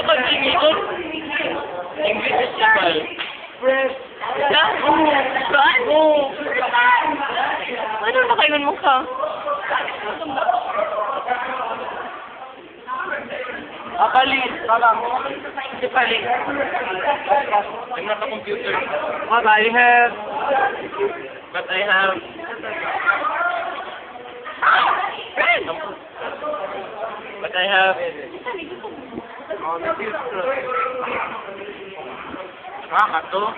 Ka pag ikot? English festival. Fresh. Saan? Ano ba kayo mo ka? Akalit. Salam. Hindi pali. I'm not a computer. What I have. But I have... But I have... On the future. Ah, kato.